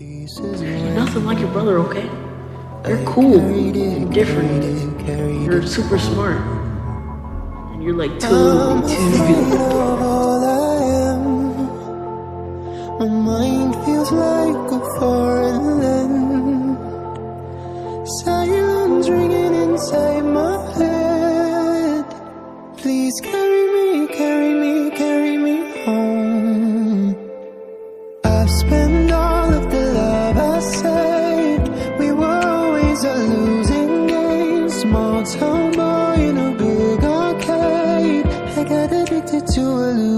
You're nothing like your brother, okay? You're cool, you're different, you're super smart, and you're like too My mind feels like a foreign land. Silence ringing inside my head. Please carry me, carry me, carry me home. I've spent all losing games, Small town boy in a big arcade. I got addicted to a losing